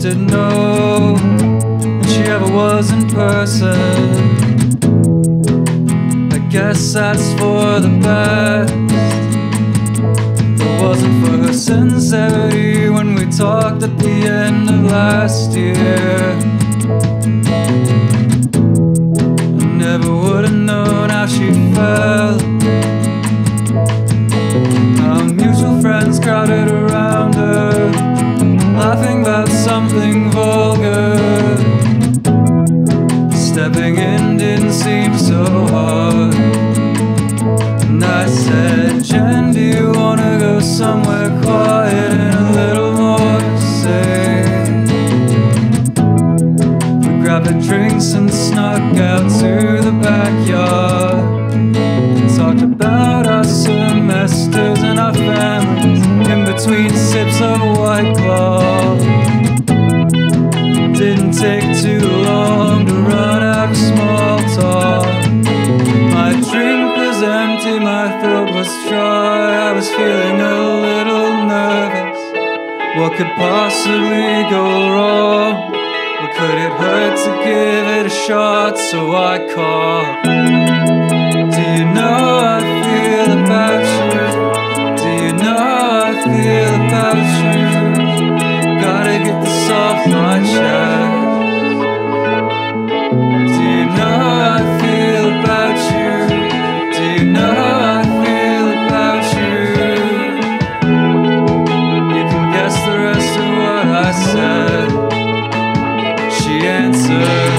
didn't know that she ever was in person. I guess that's for the best. If it wasn't for her sincerity when we talked at the end of last year. I never would have known how she felt. Our mutual friends crowded around her, laughing about something Stepping in didn't seem so hard. And I said, Jen, do you wanna go somewhere quiet and a little more safe? We grabbed drinks and snuck out to the backyard. and Talked about our semesters and our families in between sips of white claw. Was empty, my throat was dry. I was feeling a little nervous. What could possibly go wrong? What could it hurt to give it a shot? So I called. She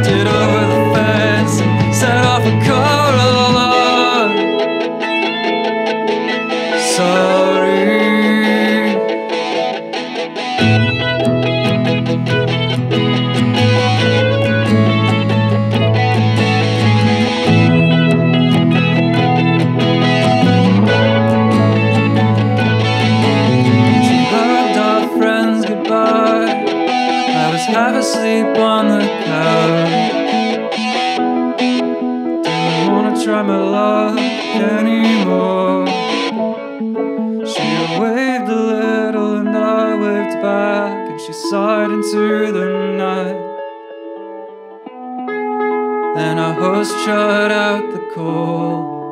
it over the fence, and set off a coat alarm. Sorry. I was half asleep on the couch. Don't wanna try my luck anymore. She waved a little and I waved back, and she sighed into the night. Then our host shut out the cold.